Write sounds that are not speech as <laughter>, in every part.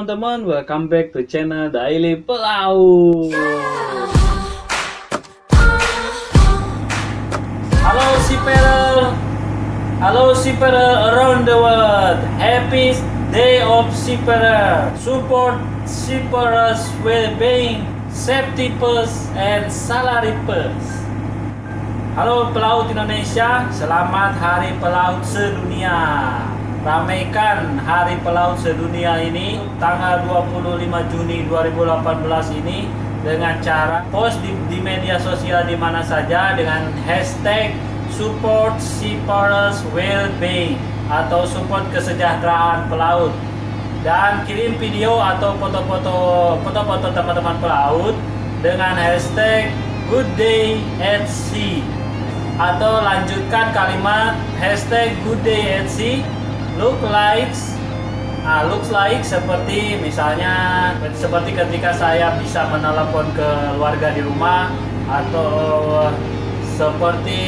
teman-teman, welcome back to channel Daily Pelaut. Halo seafarer, halo seafarer around the world. Happy Day of Seafarer. Support seafarers well-being, safety first, and salary first. Halo pelaut Indonesia, selamat Hari Pelaut Sedunia. Ramaikan Hari Pelaut Sedunia ini tanggal 25 Juni 2018 ini dengan cara post di, di media sosial di mana saja dengan hashtag support seafarers well-being atau support kesejahteraan pelaut. Dan kirim video atau foto-foto foto-foto teman-teman pelaut dengan hashtag good day at sea. Atau lanjutkan kalimat hashtag good day at look like nah, looks like seperti misalnya seperti ketika saya bisa menelepon ke keluarga di rumah atau seperti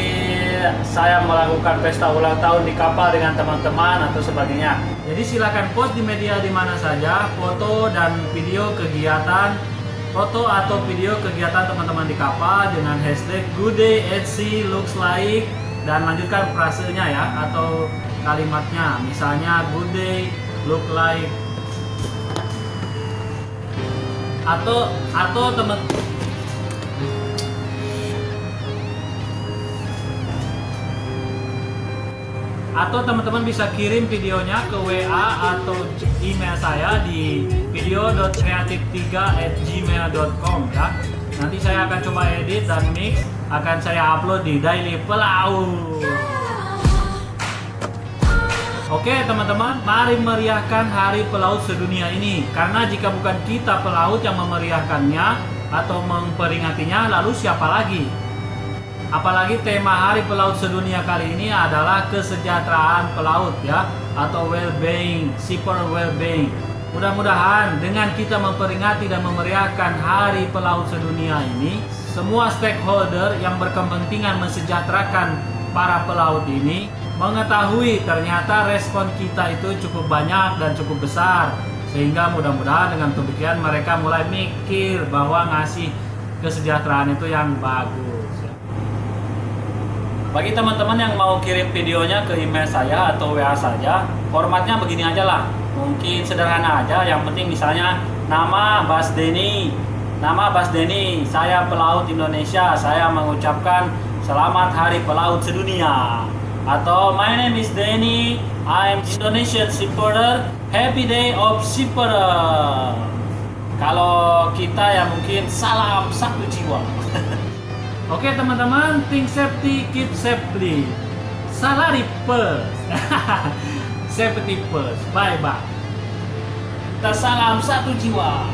saya melakukan pesta ulang tahun di kapal dengan teman-teman atau sebagainya. Jadi silakan post di media di mana saja foto dan video kegiatan foto atau video kegiatan teman-teman di kapal dengan hashtag good day at sea looks like dan lanjutkan frasenya ya atau kalimatnya misalnya good day look like atau atau teman atau teman-teman bisa kirim videonya ke WA atau email saya di video.kreatif3@gmail.com ya. Nanti saya akan coba edit dan mix, akan saya upload di Daily Pelaut. Oke teman-teman, mari meriahkan Hari Pelaut Sedunia ini. Karena jika bukan kita pelaut yang memeriahkannya atau memperingatinya, lalu siapa lagi? Apalagi tema Hari Pelaut Sedunia kali ini adalah kesejahteraan pelaut ya atau well-being, super well-being. Mudah-mudahan dengan kita memperingati dan memeriahkan Hari Pelaut Sedunia ini, semua stakeholder yang berkepentingan mensejahterakan para pelaut ini mengetahui ternyata respon kita itu cukup banyak dan cukup besar sehingga mudah-mudahan dengan demikian mereka mulai mikir bahwa ngasih kesejahteraan itu yang bagus. Bagi teman-teman yang mau kirim videonya ke email saya atau WA saja formatnya begini aja lah. Mungkin sederhana aja yang penting misalnya nama Bas Denny. Nama Bas Denny saya pelaut Indonesia saya mengucapkan selamat hari pelaut sedunia. Atau my name is Denny I'm Indonesian Seafarer Happy Day of Seafarer kalau kita ya mungkin salam satu jiwa <laughs> Oke teman-teman think safety keep safely. Salary first <laughs> safety first. Bye bye kita salam satu jiwa